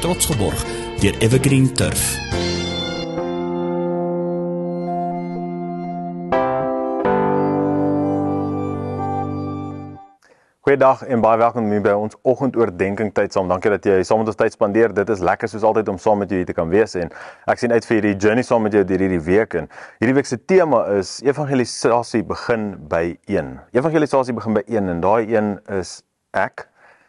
trots geborg deur Evergreen Turf. Goeiedag en baie welkom by ons oggendoordenkings tyd saam. Dankie dat jy saam met ons tyd spandeer. Dit is lekker soos altyd om saam met jou hier te kan wees en ek sien uit vir hierdie journey saam met jou deur hierdie week en hierdie week se tema is evangelisasie begin by 1. Evangelisasie begin by 1 en daai een is ek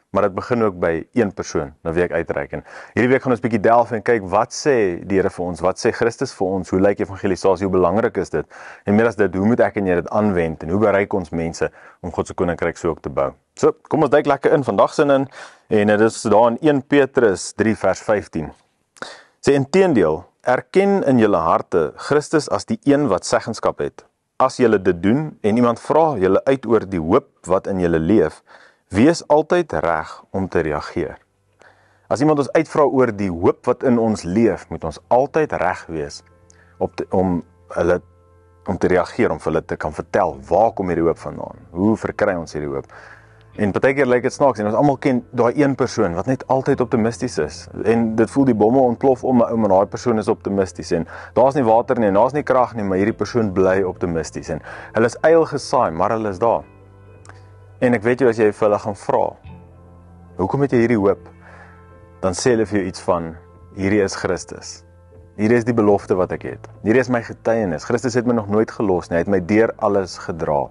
maar dit begin ook by een persoon na wie ek uitreik. En hierdie week gaan ons bietjie delf en kyk wat sê die Here vir ons? Wat sê Christus vir ons? Hoe lyk evangelisasie? Hoe belangrik is dit? En meer as dit hoe moet ek en jy dit aanwend en hoe bereik ons mense om God se koninkryk so ook te bou? So kom ons duik lekker in. Vandag sin in en dit is daar in 1 Petrus 3 vers 15 sê inteendeel erken in julle harte Christus as die een wat seggenskap het. As julle dit doen en iemand vra julle uit oor die hoop wat in julle leef Wees altyd reg om te reageer. As iemand ons uitvra oor die hoop wat in ons leef, moet ons altyd reg wees op te, om hulle om te reageer om vir hulle te kan vertel waar kom hierdie hoop vandaan? Hoe verkry ons hierdie hoop? En partykeer lyk dit snaaks en ons almal ken daai een persoon wat net altyd optimisties is en dit voel die bomme ontplof om om en daai persoon is optimisties en daar's nie water nie en daar's nie krag nie maar hierdie persoon bly optimisties en hulle is eil gesaai maar hulle is daar. En ek weet jy as jy vir hulle gaan vra, hoekom het jy hierdie hoop? Dan sê hulle vir jou iets van hierdie is Christus. Hierdie is die belofte wat ek het. Hierdie is my getuienis. Christus het my nog nooit gelos nie. Hy het my deur alles gedra.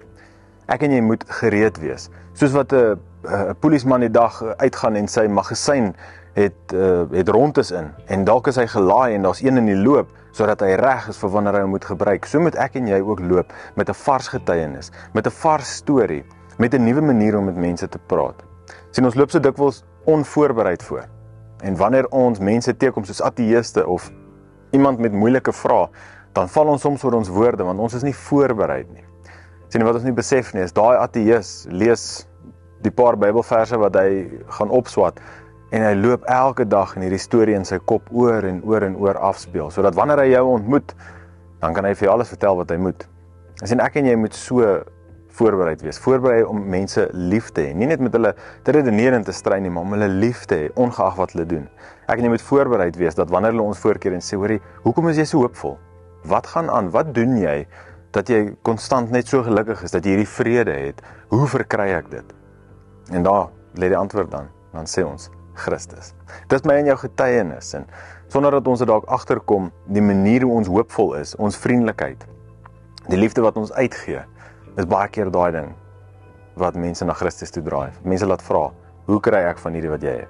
Ek en jy moet gereed wees. Soos wat 'n 'n polisieman die dag uitgaan en sy magasyn het uh, het rondes in en dalk is hy gelaai en daar's een in die loop sodat hy reg is vir wanneer hy hom moet gebruik. So moet ek en jy ook loop met 'n vars getuienis, met 'n vars storie met 'n nuwe manier om met mense te praat. sien ons loop so dikwels onvoorbereid voor. En wanneer ons mense teekom soos ateëste of iemand met moeilike vrae, dan val ons soms oor ons woorde want ons is nie voorbereid nie. sien wat ons nie besef nie is daai ateës lees die paar Bybelverse wat hy gaan opswat en hy loop elke dag in hierdie storie in sy kop oor en oor en oor afspeel sodat wanneer hy jou ontmoet dan kan hy vir jou alles vertel wat hy moet. As en ek en jy moet so voorbereid wees. Voorberei om mense lief te hê. Nie net met hulle te redeneer en te stry nie, maar om hulle lief te hê ongeag wat hulle doen. Ek en jy moet voorbereid wees dat wanneer hulle ons voorkeer en sê, "Hoerie, hoekom is jy so hoopvol? Wat gaan aan? Wat doen jy dat jy konstant net so gelukkig is dat jy hierdie vrede het? Hoe verkry ek dit?" En daar lê die antwoord dan. Dan sê ons Christus. Dis my en jou getuienis en sonder dat ons dit dalk agterkom, die manier hoe ons hoopvol is, ons vriendelikheid, die liefde wat ons uitgee, is baie keer daai ding wat mense na Christus toe draai. Mense laat vra, "Hoe kry ek van hierdie wat jy het?"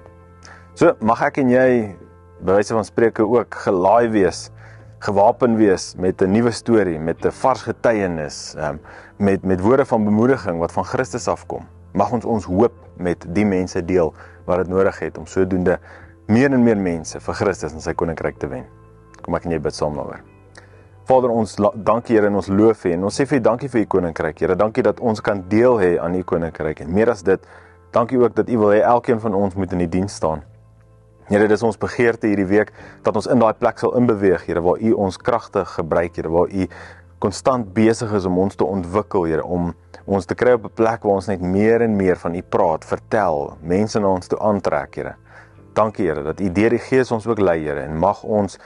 So, mag ek en jy bewyse van spreuke ook gelaai wees, gewapen wees met 'n nuwe storie, met 'n vars getuienis, um, met met woorde van bemoediging wat van Christus afkom. Mag ons ons hoop met die mense deel wat dit nodig het om sodoende meer en meer mense vir Christus en sy koninkryk te wen. Kom ek en jy bid saam daaroor. Vader ons dankie Here en ons loof U en ons sê vir U dankie vir U koninkryk. Here, dankie dat ons kan deel hê aan U koninkryk en meer as dit, dankie ook dat U wil hê elkeen van ons moet in die diens staan. Here, dis ons begeerte hierdie week dat ons in daai plek sal inbeweeg, Here, waar U ons kragtig gebruik, Here, waar U konstant besig is om ons te ontwikkel, Here, om ons te kry op 'n plek waar ons net meer en meer van U praat, vertel, mense na ons toe aantrek, Here. Dankie Here dat U deur die Gees ons ook lei, Here, en mag ons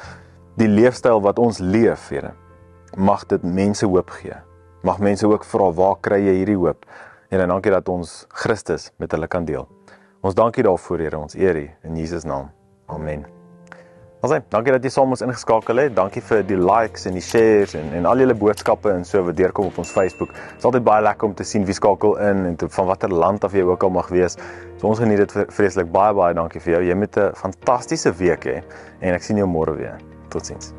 die leefstyl wat ons leef, Here. Mag dit mense hoop gee. Mag mense ook vra waar kry jy hierdie hoop? Here, dankie dat ons Christus met hulle kan deel. Ons dankie daarvoor, Here. Ons eer U in Jesus naam. Amen. Asai, dankie dat jy saam ons ingeskakel het. Dankie vir die likes en die shares en en al julle boodskappe en so wat deurkom op ons Facebook. Dit is altyd baie lekker om te sien wie skakel in en te, van watter land af jy ook al mag wees. So ons geniet dit vreeslik baie baie dankie vir jou. Jy moet 'n fantastiese week hê en ek sien jou môre weer. Tot ziens.